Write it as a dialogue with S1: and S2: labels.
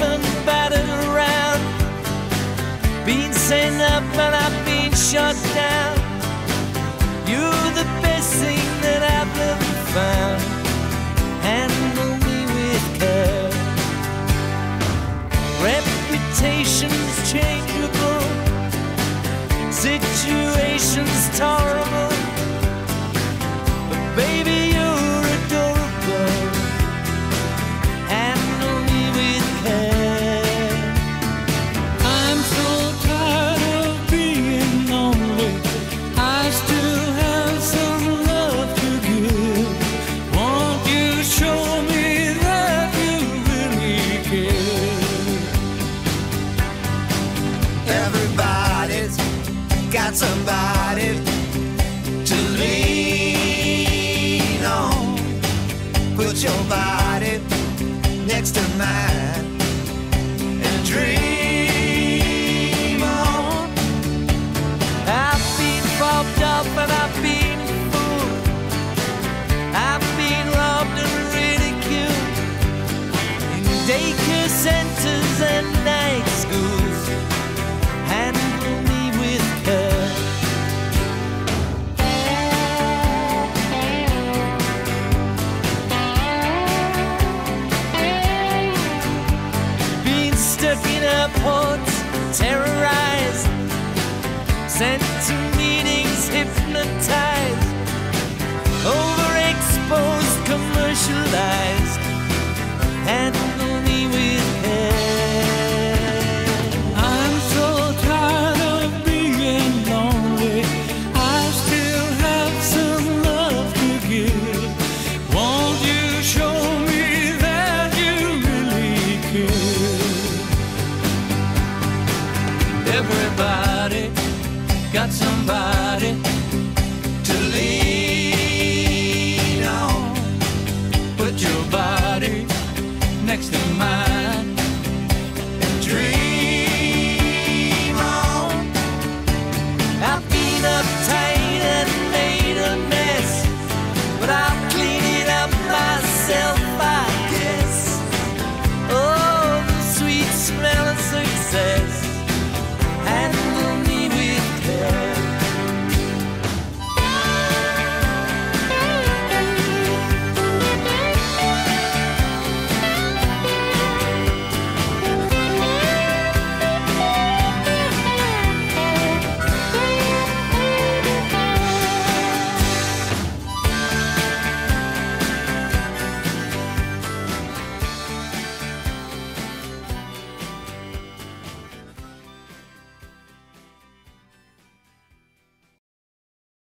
S1: and battered around. Been sent up and I've been shot down. You're the best thing that I've ever found. Handle me with care. Reputation's changeable, situation's tolerable.
S2: Got somebody to lean on. Put your body next to mine and dream on.
S1: I've been bobbed up and I've been fooled. I've been robbed and ridiculed in daycare centers In airports, terrorized sent to meetings hypnotized, overexposed,
S3: Everybody got somebody to lean on. Put your body next to mine.